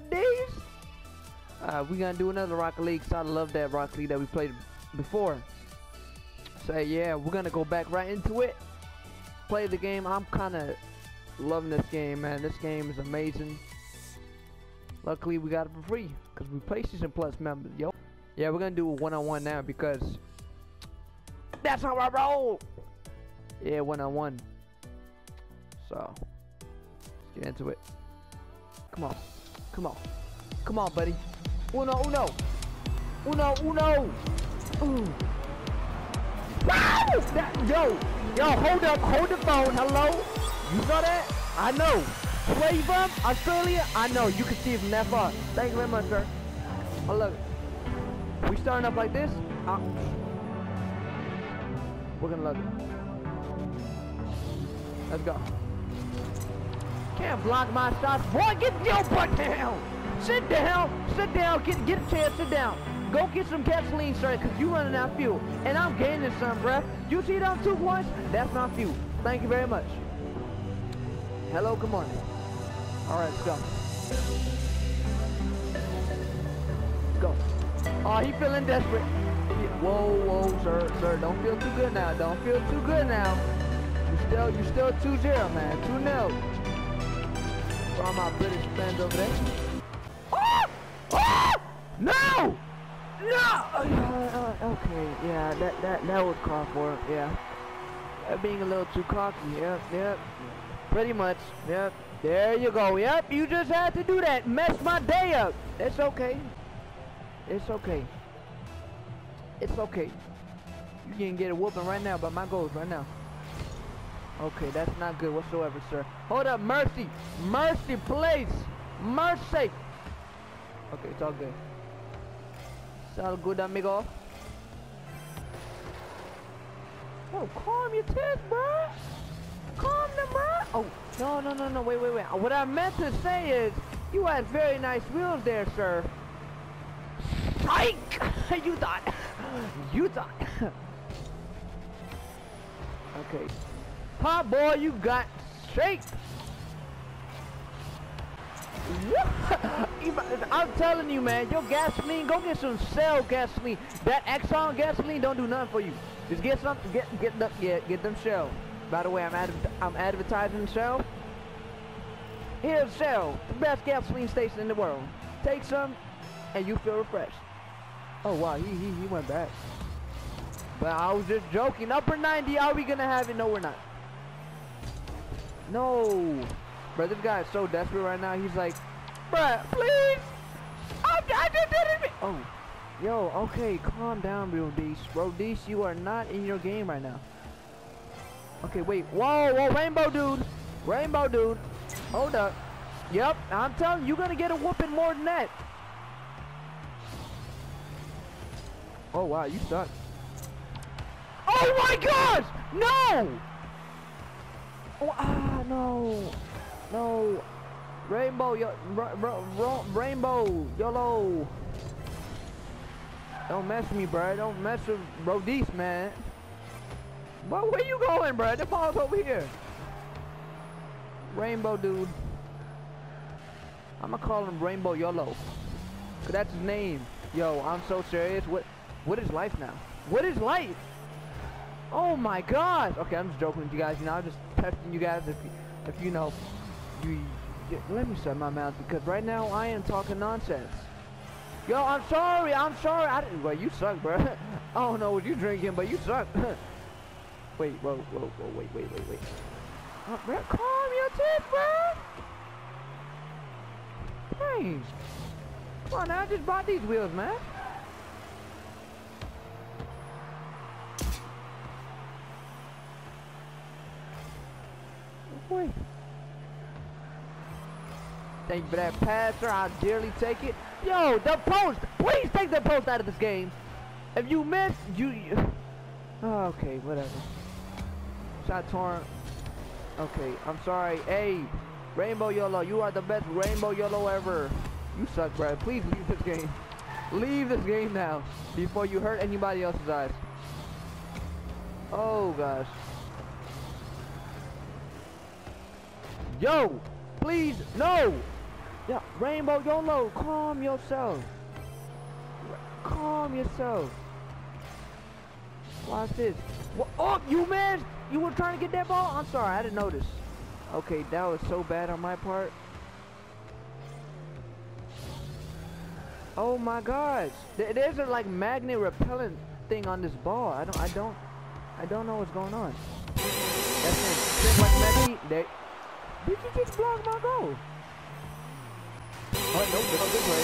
days. Uh, we gonna do another Rocket League. Cause I love that Rocket League that we played before. So yeah, we're gonna go back right into it. Play the game. I'm kind of loving this game, man. This game is amazing. Luckily, we got it for free because we play PlayStation Plus members, yo. Yeah, we're gonna do a one-on-one now because that's how I roll. Yeah, one-on-one. So let's get into it. Come on, come on, come on, buddy. Uno, uno, uno, uno. Ooh. Wow! That, yo, yo, hold up, hold the phone. Hello, you saw that? I know. You from? Australia? I know. You can see it from that far. Thank you very much, sir. Oh look, we starting up like this. Uh, we're gonna love it. Let's go. Can't block my shots. Boy, get your butt down. Sit down. Sit down. Get get a chair. Sit down. Go get some gasoline, sir, because you running out of fuel. And I'm gaining some, bruh. You see them two points? That's my fuel. Thank you very much. Hello, good morning. All right, let's go. Go. Oh, he feeling desperate. Whoa, whoa, sir, sir, don't feel too good now. Don't feel too good now. You still, you still 2-0, man. 2-0. All my British fans over there. Oh! Oh! No! No! Uh, okay, yeah, that, that, that was called for, it, yeah. Uh, being a little too cocky, yep, yep. Pretty much, yep. There you go, yep, you just had to do that. Mess my day up. It's okay. It's okay. It's okay. You can get a whooping right now by my goals right now. Okay, that's not good whatsoever, sir. Hold up, mercy. Mercy, please. Mercy. Okay, it's all good. It's all good, amigo. Oh, calm your tits, bro. Calm them, bro. Oh, no, no, no, no. Wait, wait, wait. Uh, what I meant to say is, you had very nice wheels there, sir. Psych! you thought. You thought. okay. Pop boy, you got shake. I'm telling you, man, your gasoline, go get some Shell gasoline. That Exxon gasoline don't do nothing for you. Just get some, get get them, yeah, get them Shell. By the way, I'm adv I'm advertising Shell. Here's Shell, the best gasoline station in the world. Take some, and you feel refreshed. Oh wow, he he he went back. But I was just joking. Upper 90, are we gonna have it? No, we're not. No. Bro, this guy is so desperate right now. He's like, bruh, please. I, I just did it. Oh, yo, okay, calm down, Bro Dees. Bro Dees, you are not in your game right now. Okay, wait. Whoa, whoa, Rainbow Dude. Rainbow Dude. Hold up. Yep, I'm telling you, you're gonna get a whooping more than that. Oh, wow, you suck. Oh my gosh! No! Oh, ah, no. No. Rainbow, yo, rainbow, YOLO. Don't mess with me, bro. Don't mess with Rodeese, man. But where you going, bro? The ball's over here. Rainbow dude. I'ma call him Rainbow YOLO. Cause that's his name. Yo, I'm so serious. What what is life now? What is life? Oh my gosh! Okay, I'm just joking with you guys. You know, I'm just testing you guys. If you, if you know, you, you let me shut my mouth because right now I am talking nonsense. Yo, I'm sorry. I'm sorry. I didn't. Well, you suck, bro. I don't know what you're drinking, but you suck. wait, whoa, whoa, whoa, wait, wait, wait, wait. Oh, bro, calm your tits, bro. Dang. Come on I just bought these wheels, man. Thank you for that passer. I'll dearly take it. Yo, the post. Please take the post out of this game. If you miss, you... you oh, okay, whatever. Shot torn. Okay, I'm sorry. Hey, Rainbow YOLO, you are the best Rainbow YOLO ever. You suck, bro. Please leave this game. Leave this game now before you hurt anybody else's eyes. Oh, gosh. Yo, please, no. Yeah, Rainbow YOLO, calm yourself. Calm yourself. Watch this. What? Oh, you missed! You were trying to get that ball? I'm sorry, I didn't notice. Okay, that was so bad on my part. Oh my gosh. There's a like magnet repellent thing on this ball. I don't I don't I don't know what's going on. That's it. Like Did you just block my goal? Oh nope, it's this way.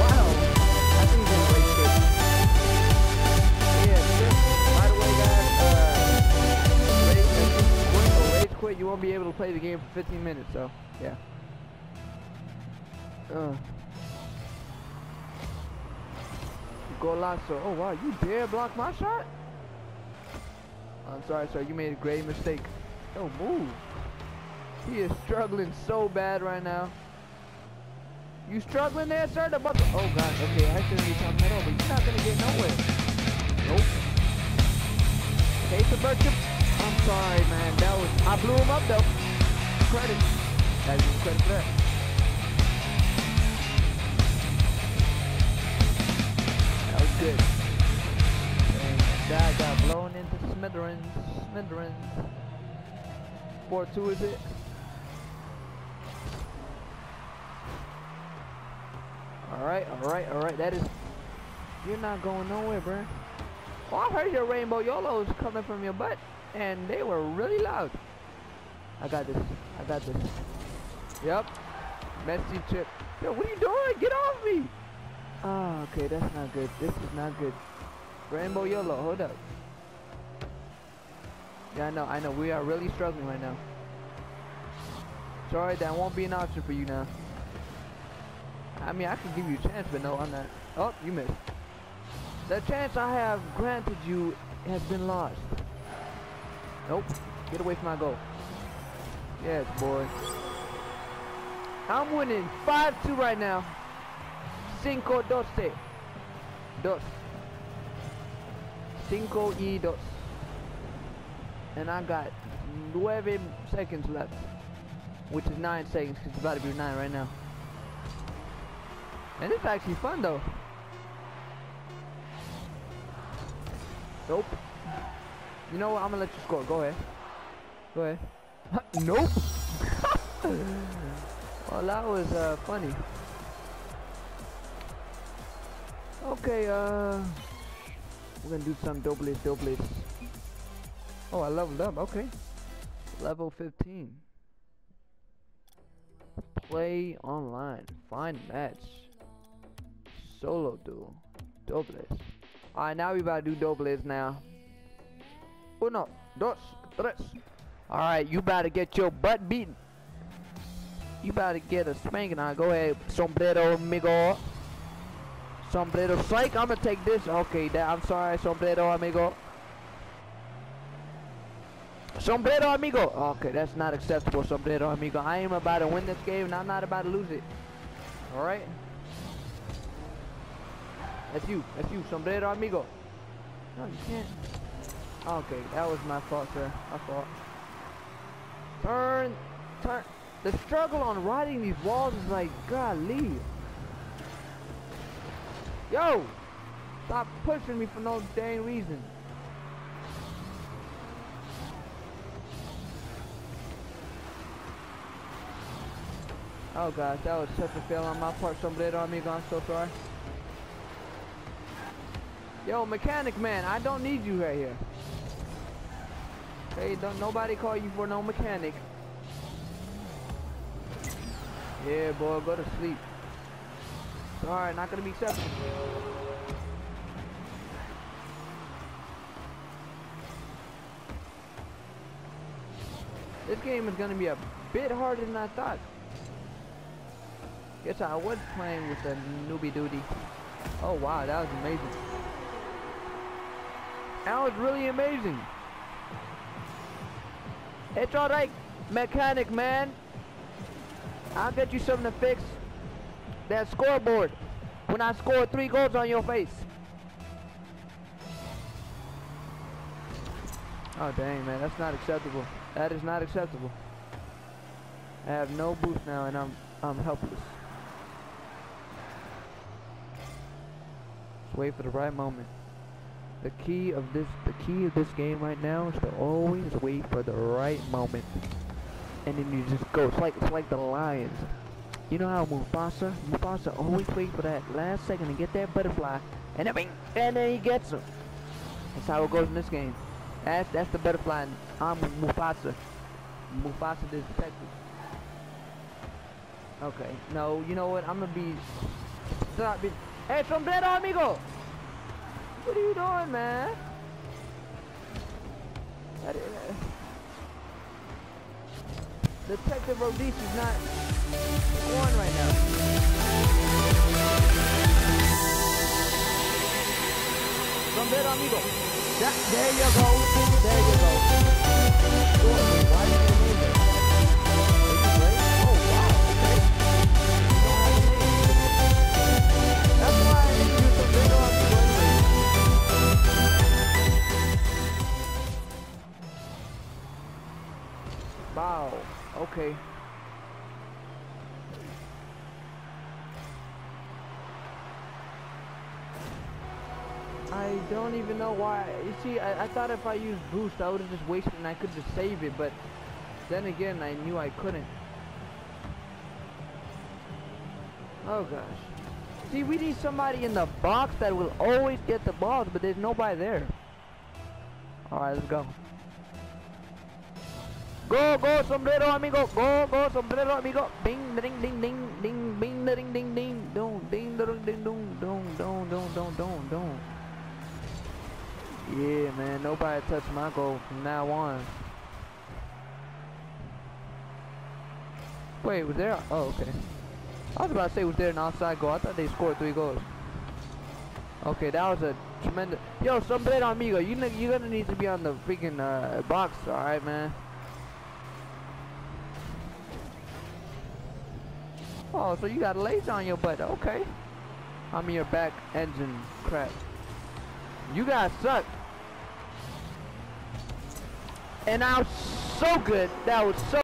wow. I think he's gonna race quit. Yeah, just, by the way guys, uh rage, rage quit, you won't be able to play the game for 15 minutes, so yeah. Uh. Golazo. Oh wow, you dare block my shot? I'm sorry, sir. You made a great mistake. No move. He is struggling so bad right now. You struggling there, sir? The bucket. Oh god. Okay, I shouldn't be talking at all, but you're not gonna get nowhere. Nope. Okay, subversion. I'm sorry, man. That was. I blew him up though. Credit. Gotta give credit for that. good. And that got blown smithereens. Smithereens. 4-2 is it? Alright, alright, alright. That is... You're not going nowhere, bruh. Oh, I heard your rainbow YOLOs coming from your butt. And they were really loud. I got this. I got this. Yep. Messy chip. Yo, what are you doing? Get off me! Ah, okay, that's not good. This is not good. Rainbow YOLO, hold up. Yeah, I know, I know. We are really struggling right now. Sorry, that won't be an option for you now. I mean, I can give you a chance, but no, I'm not. Oh, you missed. The chance I have granted you has been lost. Nope. Get away from my goal. Yes, boy. I'm winning 5-2 right now cinco doce. Dos. Cinco y dos. And I got nueve seconds left. Which is nine seconds because it's about to be nine right now. And it's actually fun though. Nope. You know what? I'm gonna let you score. Go ahead. Go ahead. nope. well, that was uh, funny. Okay, uh, we're gonna do some doubles, doubles. Oh, I leveled up. Okay, level 15. Play online. Find match. Solo duel. Doubles. Alright, now we about to do doubles now. Uno, dos, tres. Alright, you about to get your butt beaten. You about to get a spanking on. Go ahead, sombrero, amigo. Sombrero strike. I'm gonna take this. Okay, that, I'm sorry, sombrero amigo. Sombrero amigo. Okay, that's not acceptable, sombrero amigo. I am about to win this game, and I'm not about to lose it. All right. That's you. That's you, sombrero amigo. No, you can't. Okay, that was my fault, sir. My fault. Turn, turn. The struggle on riding these walls is like, golly. Yo! Stop pushing me for no dang reason. Oh gosh, that was such a fail on my part. Somebody on me, I'm so sorry. Yo, mechanic man, I don't need you right here. Hey, don't nobody call you for no mechanic. Yeah, boy, go to sleep. Alright, not gonna be accepted. This game is gonna be a bit harder than I thought. Guess I was playing with the newbie duty. Oh wow, that was amazing. That was really amazing. It's alright, mechanic man. I'll get you something to fix that scoreboard when I score three goals on your face. Oh dang man, that's not acceptable. That is not acceptable. I have no boost now and I'm I'm helpless. Wait for the right moment. The key of this the key of this game right now is to always wait for the right moment. And then you just go. It's like it's like the lions. You know how Mufasa Mufasa always wait for that last second to get that butterfly and then bing, and then he gets him. That's how it goes in this game. That's that's the butterfly. I'm Mufasa. Mufasa the detective. Okay. No, you know what? I'm gonna be. Stop being. Hey, sombrero, amigo. What are you doing, man? That is, uh, Detective Rodisi's not on right now. Sombrero, amigo. That, there you go. There you go. know why. You see, I, I thought if I used boost, I would have just wasted and I could just save it, but then again, I knew I couldn't. Oh, gosh. See, we need somebody in the box that will always get the balls, but there's nobody there. Alright, let's go. Go, go, sombrero, amigo. Go, go, sombrero, amigo. Bing, ding, ding, ding, ding, bing, ding, ding. Nobody touch my goal from now on. Wait, was there? Oh, okay. I was about to say, was there an offside goal? I thought they scored three goals. Okay, that was a tremendous. Yo, some sombrero, amigo, you ne- you're gonna need to be on the freaking uh, box, all right, man. Oh, so you got laser on your butt. Okay. I mean your back engine crap. You guys suck. And I was so good. That was so